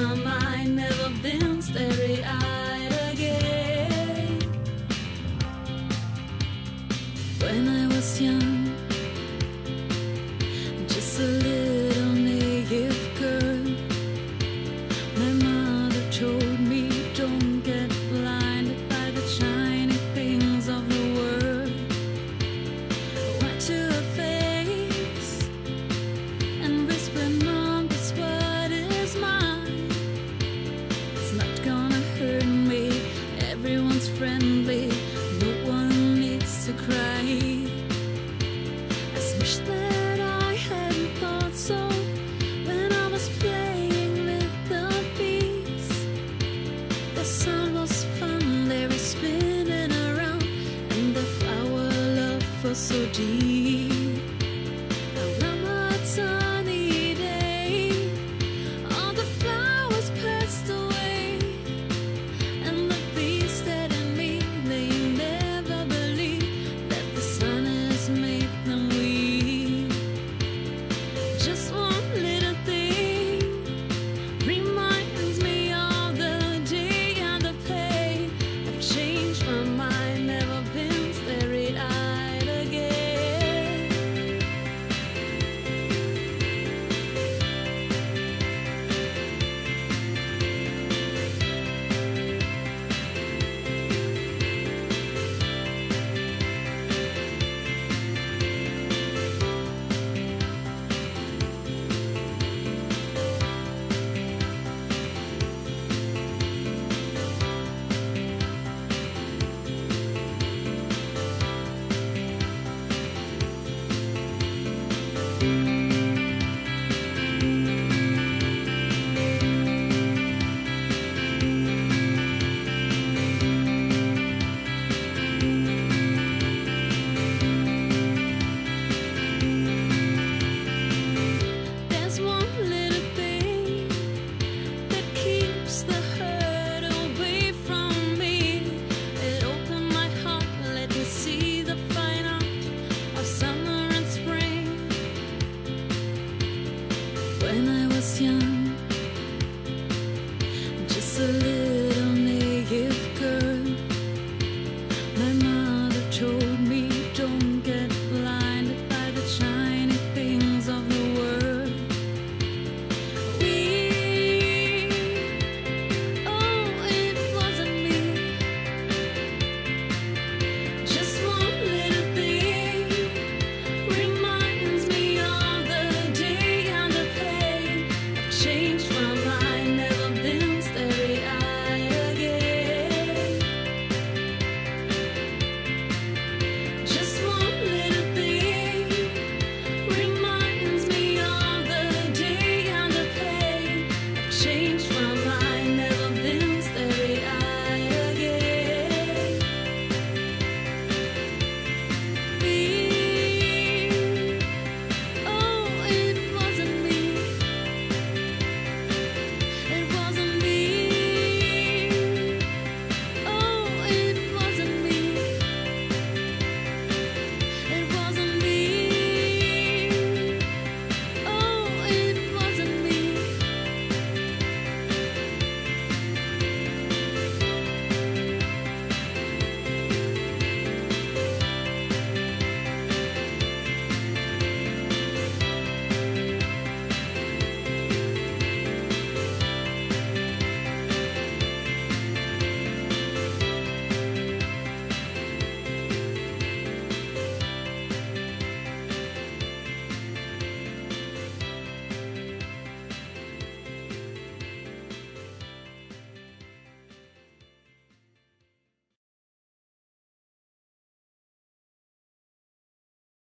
my mind, never been steady again. When I was young. So When I was young.